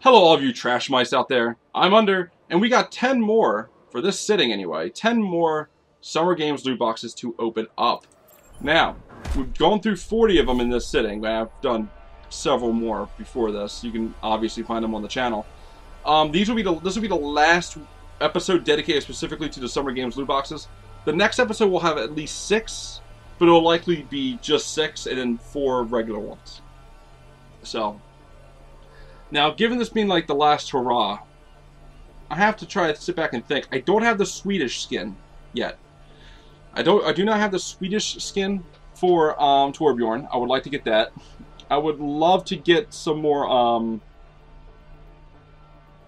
Hello, all of you trash mice out there. I'm Undr, and we got 10 more, for this sitting anyway, 10 more Summer Games loot boxes to open up. Now, we've gone through 40 of them in this sitting, but I've done several more before this. You can obviously find them on the channel. Um, these will be the, this will be the last episode dedicated specifically to the Summer Games loot boxes. The next episode will have at least six, but it'll likely be just six and then four regular ones. So, now, given this being like the last hurrah, I have to try to sit back and think. I don't have the Swedish skin yet. I don't. I do not have the Swedish skin for um, Torbjorn. I would like to get that. I would love to get some more um,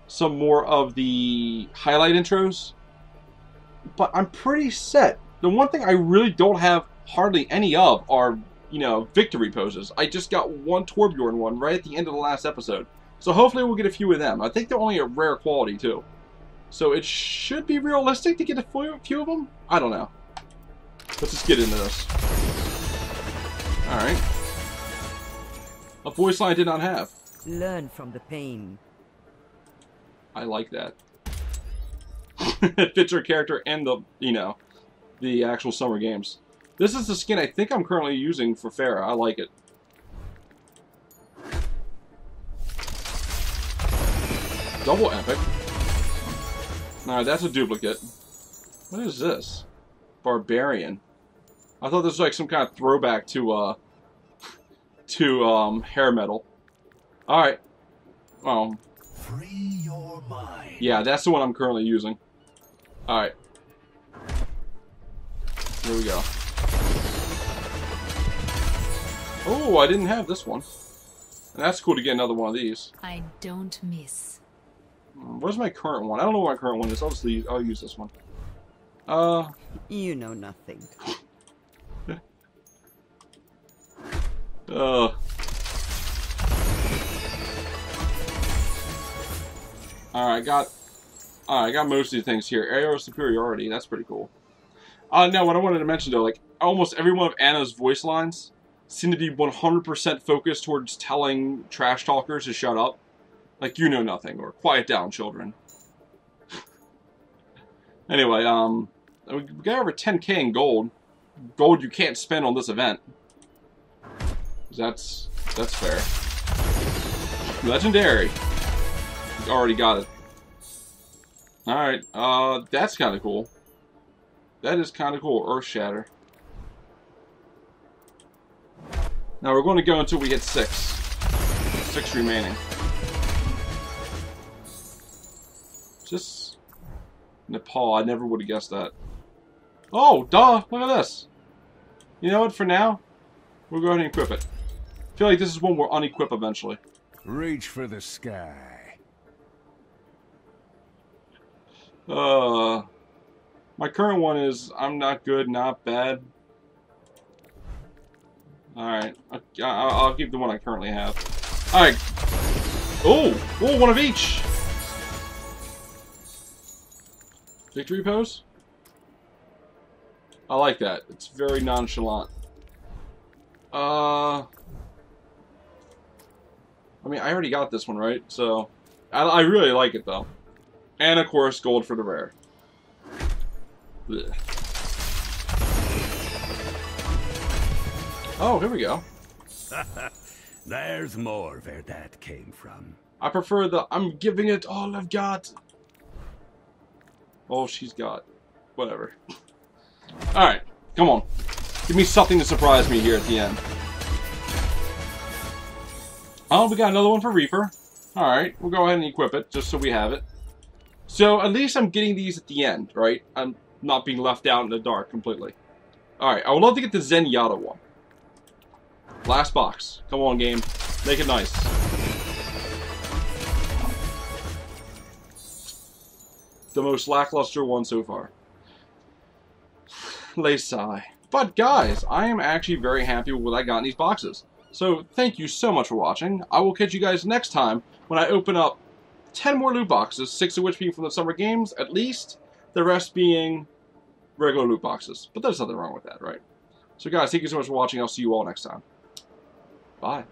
some more of the highlight intros. But I'm pretty set. The one thing I really don't have hardly any of are, you know, victory poses. I just got one Torbjorn one right at the end of the last episode. So hopefully we'll get a few of them. I think they're only a rare quality too. So it should be realistic to get a few of them? I don't know. Let's just get into this. Alright. A voice line I did not have. Learn from the pain. I like that. it fits her character and the, you know, the actual summer games. This is the skin I think I'm currently using for Pharah. I like it. Double epic. Alright, that's a duplicate. What is this? Barbarian. I thought this was like some kind of throwback to, uh, to, um, hair metal. Alright. Um. Free your mind. Yeah, that's the one I'm currently using. Alright. Here we go. Oh, I didn't have this one. And that's cool to get another one of these. I don't miss. Where's my current one? I don't know what my current one is. Obviously, I'll use this one. Uh. You know nothing. uh. Alright, got. Alright, I got most of these things here. Aerial superiority, that's pretty cool. Uh, now, what I wanted to mention though, like, almost every one of Ana's voice lines seem to be 100% focused towards telling trash talkers to shut up. Like, you know nothing, or quiet down, children. anyway, um, we got over 10k in gold. Gold you can't spend on this event. That's, that's fair. Legendary. Already got it. Alright, uh, that's kind of cool. That is kind of cool. Earth Shatter. Now we're going to go until we hit six. Six remaining. Just Nepal. I never would have guessed that. Oh, duh! Look at this. You know what? For now, we'll go ahead and equip it. I feel like this is one we'll unequip eventually. Reach for the sky. Uh, my current one is I'm not good, not bad. Alright, I'll keep the one I currently have. Alright. Oh! Oh, one of each! Victory pose? I like that. It's very nonchalant. Uh... I mean, I already got this one, right? So, I, I really like it, though. And, of course, gold for the rare. Blech. Oh, here we go. There's more where that came from. I prefer the I'm giving it all I've got all she's got. Whatever. Alright, come on. Give me something to surprise me here at the end. Oh, we got another one for Reaper. Alright, we'll go ahead and equip it, just so we have it. So, at least I'm getting these at the end, right? I'm not being left out in the dark completely. Alright, I would love to get the Zenyatta one. Last box. Come on, game. Make it nice. The most lackluster one so far. Lay sigh. But guys, I am actually very happy with what I got in these boxes. So thank you so much for watching. I will catch you guys next time when I open up 10 more loot boxes, 6 of which being from the summer games, at least. The rest being regular loot boxes. But there's nothing wrong with that, right? So guys, thank you so much for watching. I'll see you all next time. Bye.